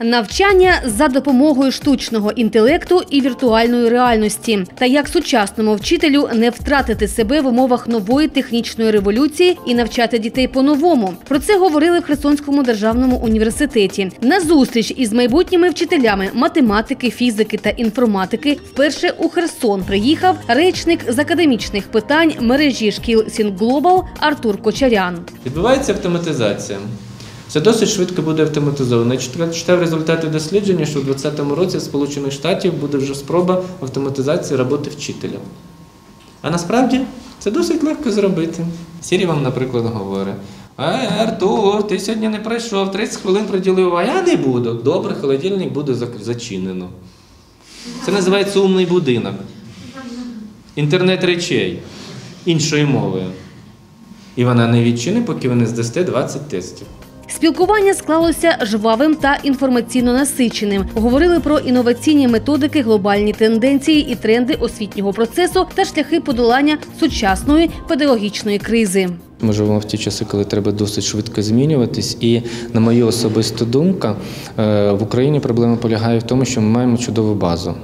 Навчання за допомогою штучного інтелекту і віртуальної реальності, та як сучасному вчителю не втратити себе в умовах нової технічної революції і навчати дітей по-новому. Про це говорили в Херсонському державному університеті. На зустріч із майбутніми вчителями математики, фізики та інформатики вперше у Херсон приїхав речник з академічних питань мережі шкіл Сінглобал Артур Кочарян. Відбувається автоматизація. Це досить швидко буде автоматизовано. Я читав- результати дослідження, що у 2020 році в Сполучених Штатів буде вже спроба автоматизації роботи вчителя. А насправді це досить легко зробити. Сірі вам, наприклад, говорить. Ей, Артур, ти сьогодні не прийшов, 30 хвилин приділив, а я не буду. Добре, холодильник буде зачинено. Це називається умний будинок. Інтернет речей іншою мовою. І вона не відчинить, поки ви не здасте 20 тестів. Спілкування склалося жвавим та інформаційно насиченим. Говорили про інноваційні методики, глобальні тенденції і тренди освітнього процесу та шляхи подолання сучасної педагогічної кризи. Ми живемо в ті часи, коли треба досить швидко змінюватись. І на мою особисту думку, е, в Україні проблема полягає в тому, що ми маємо чудову базу.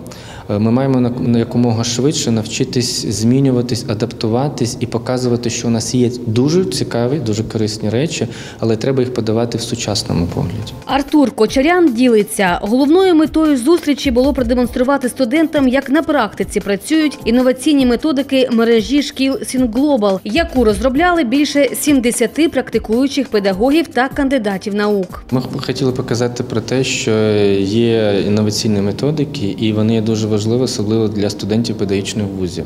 Е, Ми маємо на- на якомога швидше навчитись змінюватись, адаптуватись і показувати, що у нас є дуже цікаві, дуже корисні речі, але треба їх подавати в сучасному погляді. Артур Кочарян ділиться. Головною метою зустрічі було продемонструвати студентам, як на практиці працюють інноваційні методики мережі шкіл Сінглобал, яку розробляли більше 70 практикуючих педагогів та кандидатів наук. Ми хотіли показати про те, що є інноваційні методики, і вони є дуже важливі, особливо для студентів педагогічних вузів.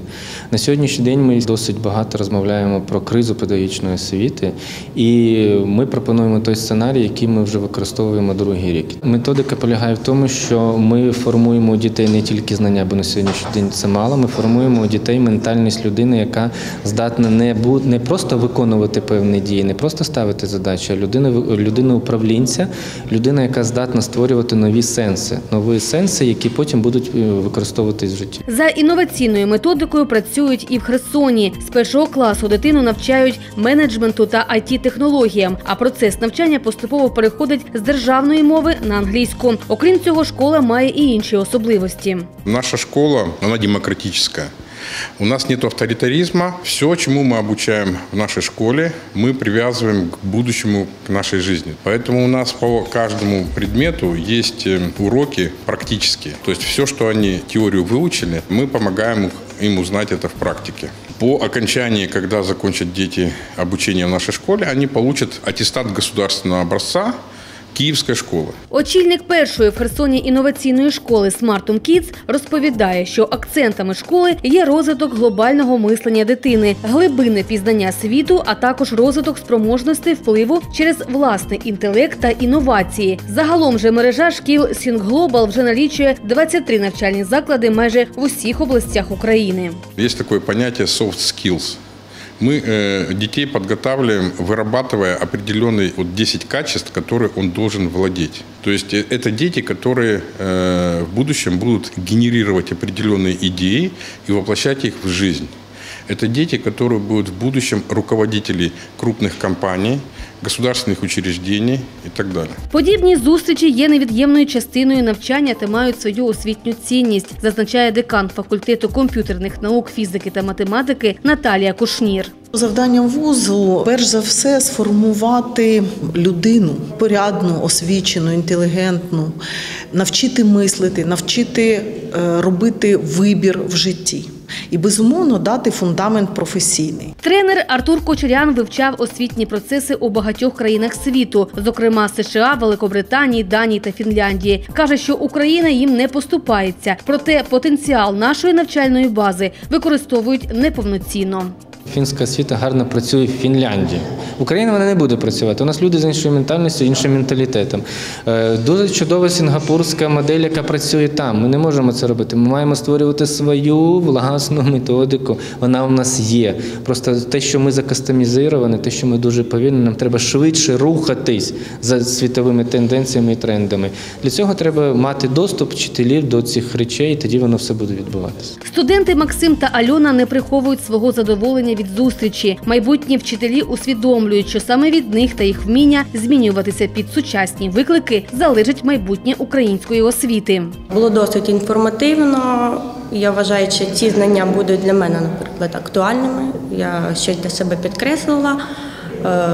На сьогоднішній день ми досить багато розмовляємо про кризу педагогічної освіти, і ми пропонуємо той сценарій, який ми вже використовуємо другий рік. Методика полягає в тому, що ми формуємо у дітей не тільки знання, бо на сьогоднішній день це мало. Ми формуємо у дітей ментальність людини, яка здатна не бу- не просто виконувати певні дії, не просто ставити задачі, а людина людина управлінця, людина, яка здатна створювати нові сенси, нові сенси, які потім будуть е, використовуватись в житті. За інноваційною методикою працюють і в Херсоні. З першого класу дитину навчають менеджменту та it технологіям а процес навчання поступово переходить з державної мови на англійську. Окрім цього, школа має і інші особливості. Наша школа, вона демократическая. У нас нет авторитаризма. Все, чему мы обучаем в нашей школе, мы привязываем к будущему, к нашей жизни. Поэтому у нас по каждому предмету есть э, уроки практические. То есть все, что они теорию выучили, мы помогаем им узнать это в практике. По окончании, когда закончат дети обучение в нашей школе, они получат аттестат государственного образца Киевской школы. Очільник першої в Херсоні інноваційної школи Smartum Kids розповідає, що акцентами школи є розвиток глобального мислення дитини, глибинне пізнання світу, а також розвиток спроможностей впливу через власний інтелект та інновації. Загалом же мережа шкіл Global вже налічує 23 навчальні заклади майже в усіх областях України. Есть такое понятие soft skills. Мы э, детей подготавливаем, вырабатывая определенные вот 10 качеств, которые он должен владеть. То есть э, это дети, которые э, в будущем будут генерировать определенные идеи и воплощать их в жизнь. Это дети, которые будут в будущем руководители крупных компаний, государственных учреждений и так далее. Подібні зустрічі є невід'ємною частиною навчання та мають свою освітню цінність, зазначає декан факультету комп'ютерних наук, фізики та математики Наталія Кушнір. Завданням вузу перш за все сформувати людину порядну, освічену, інтелігентну, навчити мислити, навчити е, робити вибір в житті і безумовно дати фундамент професійний. Тренер Артур Кочерян вивчав освітні процеси у багатьох країнах світу, зокрема США, Великобританії, Данії та Фінляндії. Каже, що Україна їм не поступається, проте потенціал нашої навчальної бази використовують неповноцінно. Фінська освіта гарно працює в Фінляндії. В Україні вона не буде працювати. У нас люди з іншою ментальністю, іншим менталітетом. Е, Дуже чудова сінгапурська модель, яка працює там. Ми не можемо це робити. Ми маємо створювати свою власну методику. Вона у нас є. Просто те, що ми закастомізовані, те, що ми дуже повільні, нам треба швидше рухатись за світовими тенденціями і трендами. Для цього треба мати доступ вчителів до цих речей, і тоді воно все буде відбуватися. Студенти Максим та Альона не приховують свого задоволення від зустрічі. Майбутні вчителі усвідомлюють, що саме від них та їх вміння змінюватися під сучасні виклики залежить майбутнє української освіти. Було досить інформативно. Я вважаю, що ці знання будуть для мене, наприклад, актуальними. Я щось для себе підкреслила, е,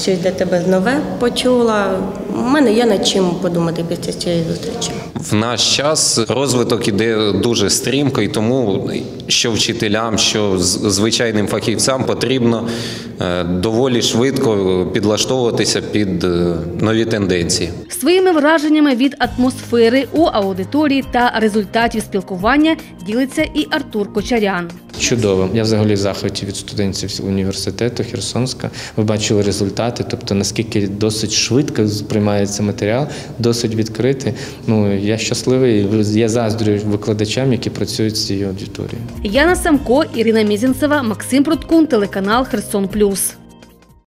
щось для тебе нове почула. У мене є над чим подумати після цієї зустрічі. В наш час розвиток іде дуже стрімко, і тому що вчителям, що з- звичайним фахівцям потрібно е, доволі швидко підлаштовуватися під е, нові тенденції. Своїми враженнями від атмосфери у аудиторії та результатів спілкування ділиться і Артур Кочарян. Чудово. Я взагалі в захваті від студентів університету Херсонська. Ви бачили результати, тобто наскільки досить швидко сприймається матеріал, досить відкритий. Ну я щасливий. Я заздрю викладачам, які працюють з цією аудиторією. Яна Самко, Ірина Мізінцева, Максим Проткун, телеканал Херсон Плюс.